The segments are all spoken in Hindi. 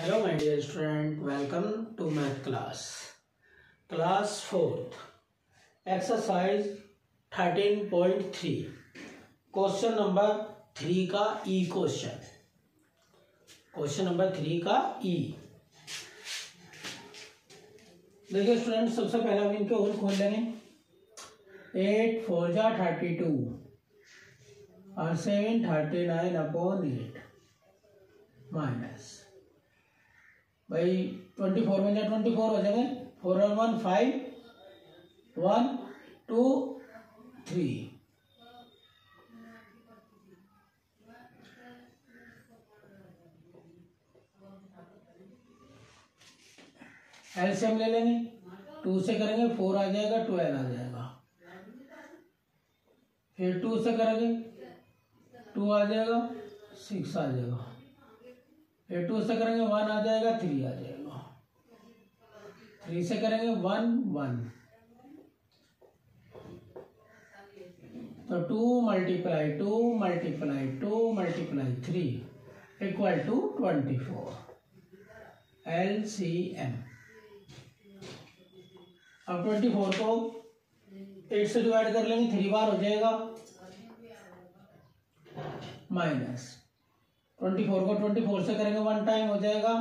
hello, my dear student. Welcome to math class. Class 4th exercise 13.3 question number three का E question question number three का ई देखिए स्टूडेंट सबसे पहले हम इनके होल खोल लेंगे. एट फोर जा थर्टी टू और seven thirty nine upon eight minus भाई ट्वेंटी फोर में ट्वेंटी फोर हो जाएँगे। फोर और one five one two three LCM ले लेंगे। टू से करेंगे फोर आ जाएगा ट्वेल्व आ जाएगा। फिर टू से करेंगे टू आ जाएगा सिक्स आ जाएगा। फिर टू से करेंगे वन आ जाएगा थ्री आ जाएगा। थ्री से करेंगे वन वन तो two multiply two multiply two multiply three equal to twenty four L C M अब ट्वेंटी फोर को एट से डिवाइड कर लेंगे थ्री बार हो जाएगा। माइनस ट्वेंटी फोर को ट्वेंटी फोर से करेंगे वन टाइम हो जाएगा।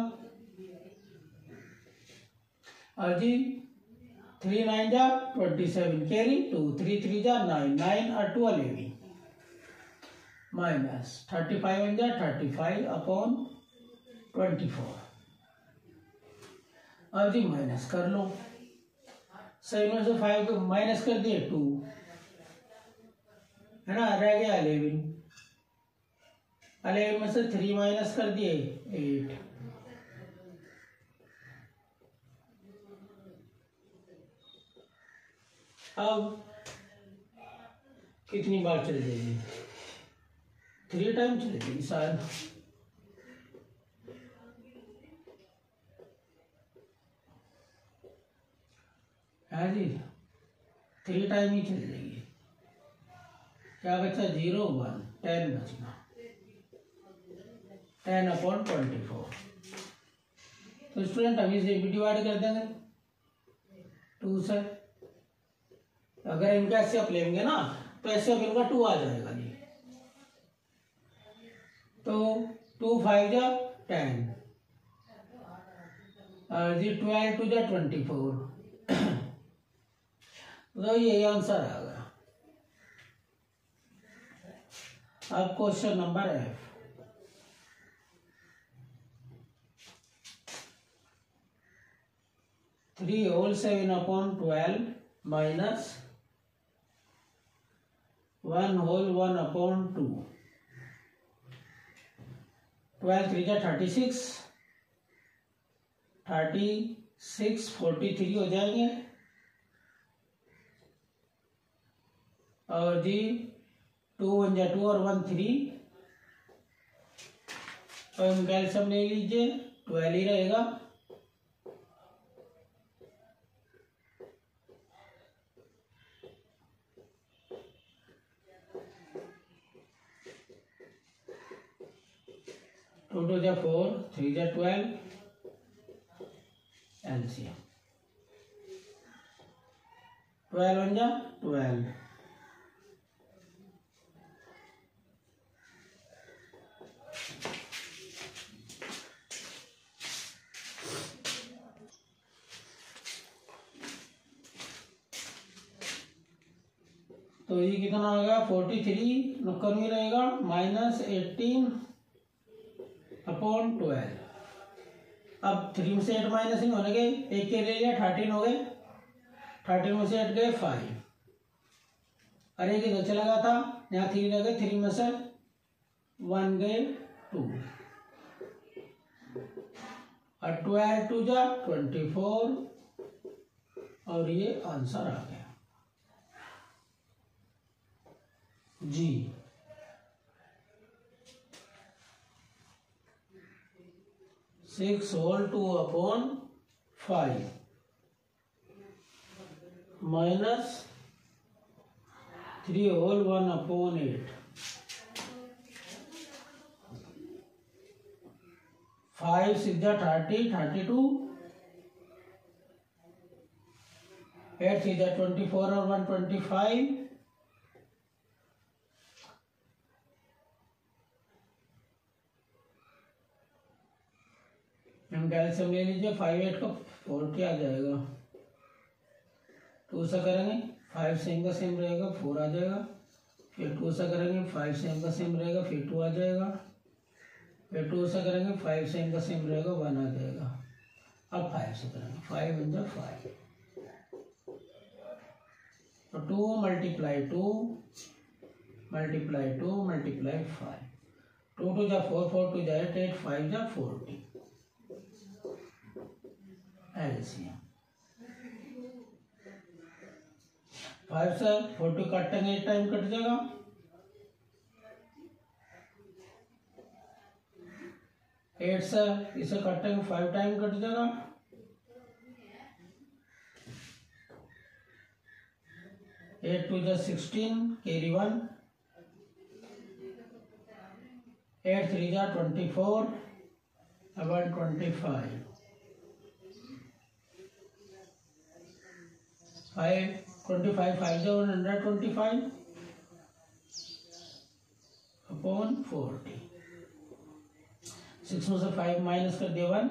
और जी थ्री नाइन जा twenty seven carry two three three जा नाइन नाइन और two eleven minus thirty five one जा thirty five upon twenty four अब जी माइनस कर लो। सेवन से फाइव को माइनस कर दिए टू है ना, रह गया अलेवन अलेवन में से थ्री माइनस कर दिए, एट। अब कितनी बार चल जाएगी? थ्री टाइम चल जाएगी शायद। है जी? थ्री टाइम ही चल जाएगी। क्या बचा? ज़ीरो, वन, टेन बचना। Ten upon twenty four. तो स्टूडेंट अभी से भी डिवाइड कर देंगे। टू से। अगर इनका ऐसे आप लेंगे ना तो ऐसे अब इनका टू आ जाएगा जी। तो टू फाइव जा टेन। जी ट्वेल्व टू जा ट्वेंटी फोर। तो यही आंसर आ गया। अब question number F three whole seven upon twelve minus one whole one upon two twelve three जा thirty six thirty six forty three हो जाएँगे। और जी टू वन जा टू और वन थ्री और कैल्शियम ले लीजिए ट्वेल्व ही रहेगा। टू टू जा फोर थ्री जा twelve L LCM twelve one जा ट्वेल्व तो ये कितना गया फोर्टी थ्री नुक्कड़ में रहेगा माइनस एटीन अपॉन ट्वेल्व। अब थ्री में से एट माइनस नहीं होने गए एक के ले लिया, थर्टीन हो गए थर्टीन में से एट गए फाइव। अरे एक इधर चला गया था। यहाँ थ्री गए, थ्री में से वन गए टू। और ट्वेल्व टू जा, ट्वेंटी फोर। और ये आंसर आ गया। जी। Six whole two upon five minus three whole one upon eight. Five सीधा थर्टी थर्टी टू। एट जा ट्वेंटी फोर और वन ट्वेंटी फाइव। हम कैल्शियम ले लीजिए फाइव एट का फोर्टी आ जाएगा। टू से करेंगे फाइव सेम का सेम रहेगा फोर आ जाएगा। फिर टू से करेंगे फाइव सेम का सेम रहेगा, फिर टू आ जाएगा। फिर टू से करेंगे फाइव सेम का सेम रहेगा वन आ जाएगा। अब फाइव से करेंगे फाइव द फाइव तो two multiply two multiply two multiply five two two जा फोर फोर टू जा एट एट फाइव जा फोर्टी एलसीएम फाइव से फोर्टी काटेंगे एट टाइम कट जाएगा। एट से इसे काटेंगे फाइव टाइम कट जाएगा। एट टू जा sixteen carry one eight three जा twenty four about twenty five five twenty five five जो one hundred twenty five upon forty six में से फाइव माइनस कर दिए वन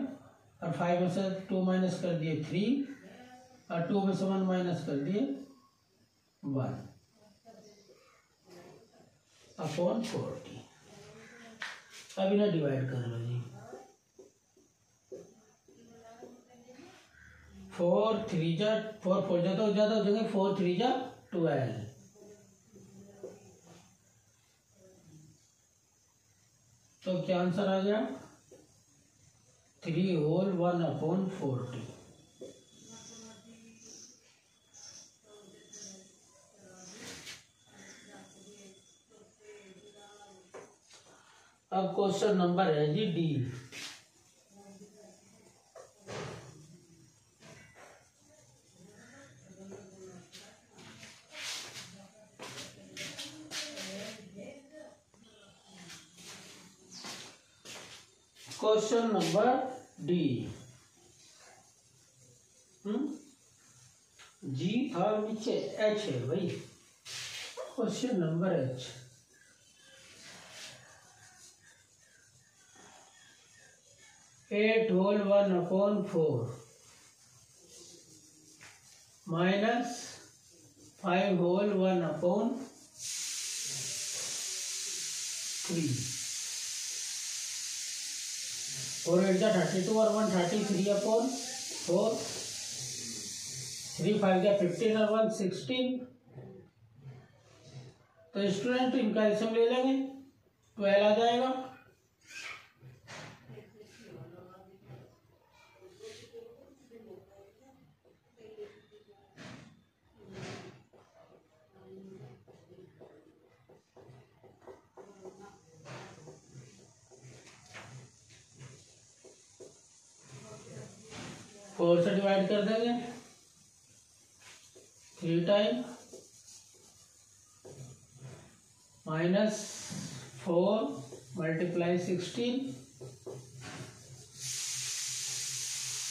और फाइव में से टू माइनस कर दिए थ्री और टू में से वन माइनस कर दिए वन अपॉन फोर्टी अब इन्हें डिवाइड कर लो जी फोर थ्री जा फोर फोर जा तो ज़्यादा हो जाएँगे फोर थ्री जा ट्वेल्व तो क्या आंसर आ गया? Three whole one upon forty अब क्वेश्चन नंबर है जी डी क्वेश्चन नंबर डी जी और नीचे एच है भाई। Question number H eight whole one upon four minus five whole one upon three four eight जा थर्टी टू और one thirty three upon four three five जा फिफ्टीन और वन सिक्सटीन तो स्टूडेंट इनका एल्सियम ले लेंगे। ट्वेल्व आ जाएगा। फोर से डिवाइड कर देंगे। Three time. Minus four multiply sixteen.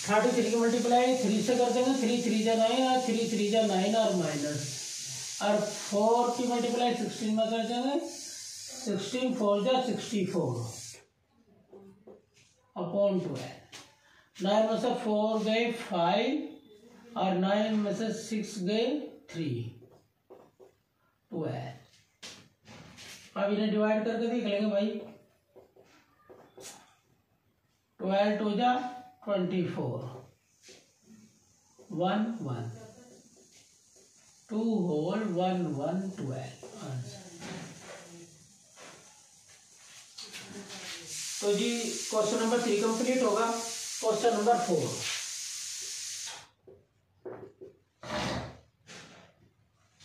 Thirty three की मल्टीप्लाई थ्री से कर देंगे। थ्री थ्री जा नाइन और थ्री थ्री जा नाइन और माइनस। और फोर की मल्टीप्लाई सिक्सटीन में कर देंगे। सिक्सटीन फोर जा sixty four. Upon twelve nine में से फोर गए फाइव, और नाइन में से सिक्स गए थ्री। ट्वेल्व। अब इन्हें डिवाइड करके देख लेंगे भाई। ट्वेल्व टू जा twenty four. One one. Two whole, one one, twelve. Answer. तो जी क्वेश्चन नंबर थ्री कंप्लीट होगा। Question number four.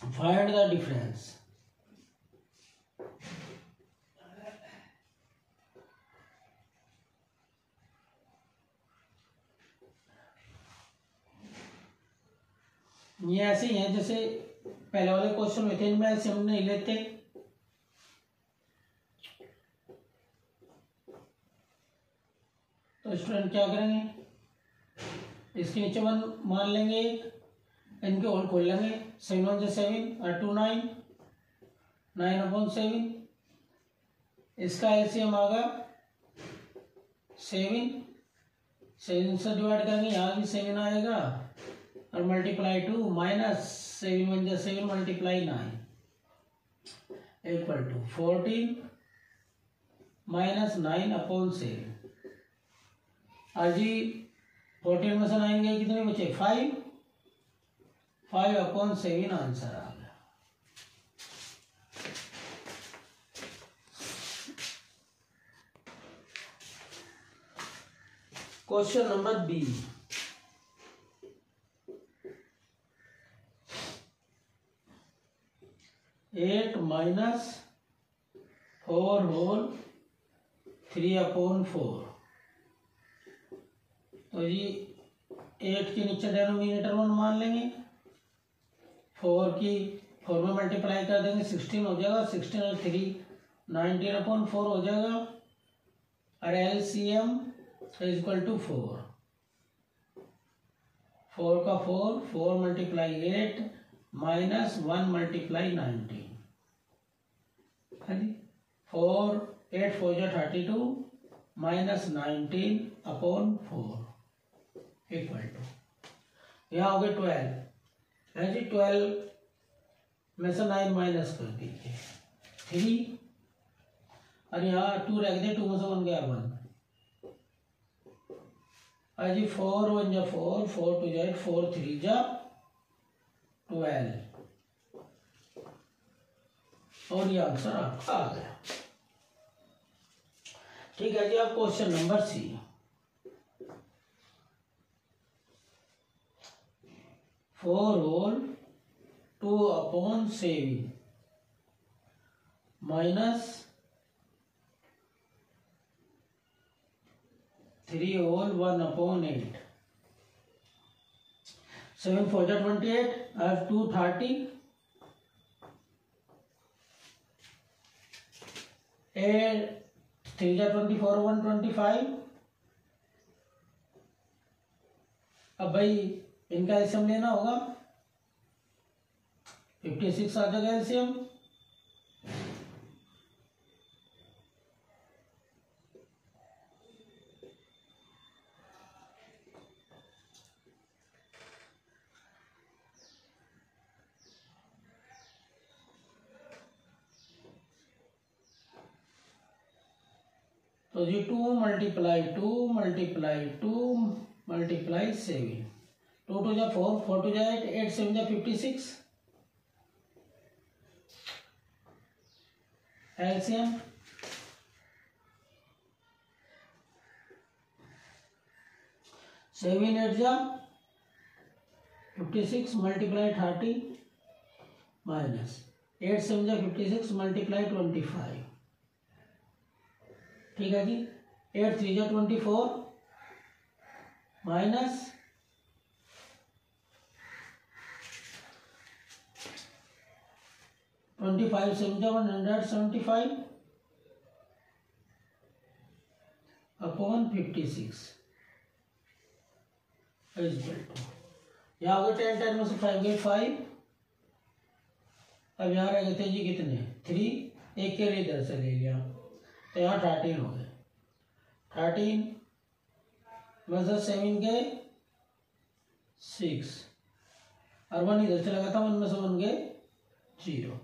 Find the difference ये ऐसे ही है, जैसे पहले वाले क्वेश्चन में थे, इनमें ऐसे हम नहीं लेते तो स्टूडेंट क्या करेंगे? इसके नीचे वन मान लेंगे एक, इनके और खोल लेंगे। सेवन वन जो सेवन और two nine nine upon seven इसका एलसीएम आगा सेवन सेवन से डिवाइड करेंगे, यहाँ भी सेवन आएगा। और multiply two minus seven one जो seven multiply nine equal to fourteen minus nine upon seven और जी फोर्टीन में गए कितने बचे? Five five upon seven answer आ गया। Question number B eight minus four whole three upon four तो जी एट के नीचे डेनोमिनेटर वन मान लेंगे। फोर की फोर में मल्टीप्लाई कर देंगे सिक्सटीन हो जाएगा सिक्सटीन और थ्री नाइनटीन अपॉन फोर हो जाएगा। और L C M is equal to four four का four four multiply eight minus one multiply nineteen है जी। फोर एट फोर जो thirty two minus nineteen upon four equal to यहाँ हो गए ट्वेल्व है जी ट्वेल्व में से नाइन माइनस कर दीजिए। थ्री और यहाँ टू रख दे टू में से वन गया वन और जी फोर वन जा फोर फोर टू जा फोर थ्री जा ट्वेल्व और ये आंसर आपका आ गया। ठीक है जी, अब question number C four whole two upon seven minus three whole one upon eight. Seven four जा ट्वेंटी एट और टू थर्टी एट थ्री जा twenty four one twenty five अब भाई इनका एल्सियम लेना होगा। फिफ्टी सिक्स आ जाएगा एल्सियम तो जी two multiply two multiply two multiply seven. Two two जा फोर फोर टू जा एट एट सेवन जा fifty six LCM seven eight जा fifty six multiply thirty minus eight seven जा fifty six multiply twenty five ठीक है जी? एट थ्री जो twenty four minus twenty five seven one hundred seventy five upon fifty six यहाँ टेन टेन में से फाइव गए फाइव अब यहाँ रह गए थे जी कितने? थ्री एक के लिए इधर से ले लिया। तो यहाँ थर्टीन हो गए। थर्टीन में से सेवन गए सिक्स और वन इधर से लगा था वन में से वन गए ज़ीरो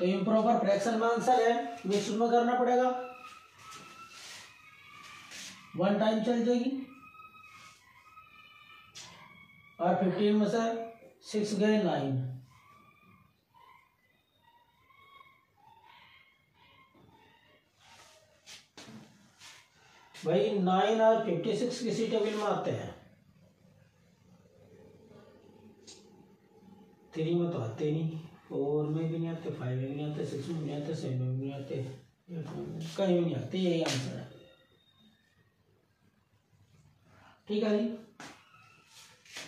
तो इम्प्रॉपर फ्रैक्शन में आंसर है मिक्स में करना पड़ेगा। वन टाइम चल जाएगी। और फिफ्टीन में से सिक्स गए नाइन भाई नाइन और फिफ्टी सिक्स किसी टेबल में आते हैं। थ्री में तो आते नहीं। फोर में भी नहीं आते, फाइव में भी नहीं आते, सिक्स में भी नहीं आते, सेवन में भी नहीं आते। कहीं भी नहीं आते, यही आंसर है। ठीक है जी?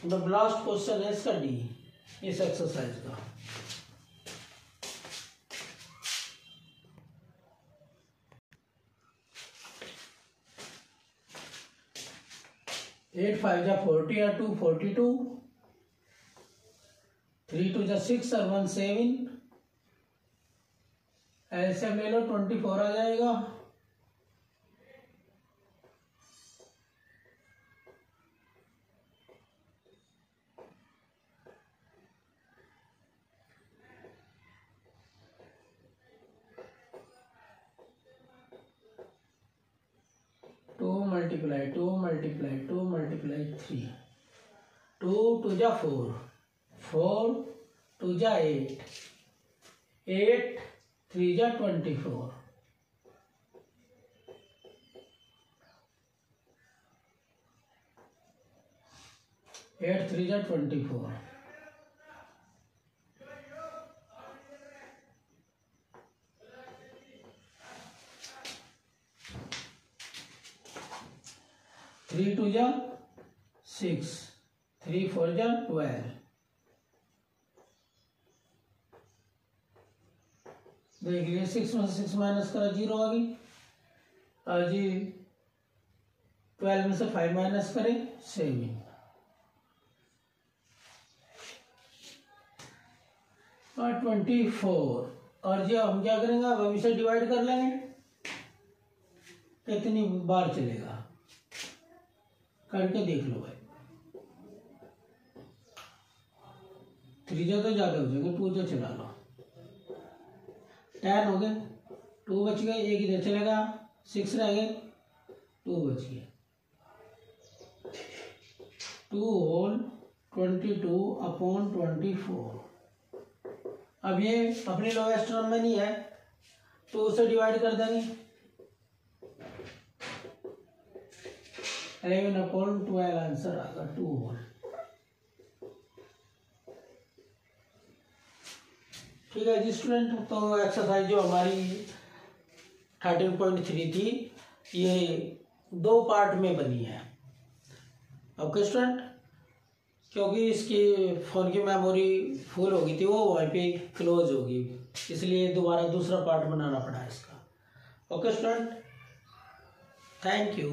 मतलब लास्ट क्वेश्चन है इसका डी इस एक्सरसाइज का। एट फाइव जा फोर्टी या two forty two three two जा सिक्स और वन सेवन। ऐसे ले लो ट्वेंटी फोर आ जाएगा। Two multiply two multiply two multiply three. Two two जा फोर। फोर टू जा एट एट थ्री जा ट्वेंटी फोर। एट थ्री जा ट्वेंटी फोर। थ्री टू जा सिक्स, थ्री फोर जा ट्वेल्व। देख लिया सिक्स में से सिक्स माइनस करा ज़ीरो आ गई। और जी ट्वेल्व में से फाइव माइनस करें सेवन और ट्वेंटी फोर और जी हम क्या करेंगे? अब हम इसे डिवाइड कर लेंगे। कितनी बार चलेगा? करके देख लो भाई। थ्री जो तो ज़्यादा हो जाएगा टू जो चला लो। टेन हो गए टू बच गए, एक इधर चलेगा सिक्स रह गए टू बच गए। Two whole twenty two upon twenty four अब ये अपने लोएस्ट टर्म में नहीं है तो उसे डिवाइड कर देंगे। इलेवन अपॉन ट्वेल्व आंसर आएगा टू होल ठीक है, जी स्टूडेंट तो एक्सरसाइज जो हमारी थर्टीन पॉइंट थ्री थी, ये दो पार्ट में बनी है। ओके स्टूडेंट क्योंकि इसकी फ़ोन की मेमोरी फुल हो गई थी, वो वहीं पे क्लोज होगी इसलिए दोबारा दूसरा पार्ट बनाना पड़ा इसका। Okay student thank you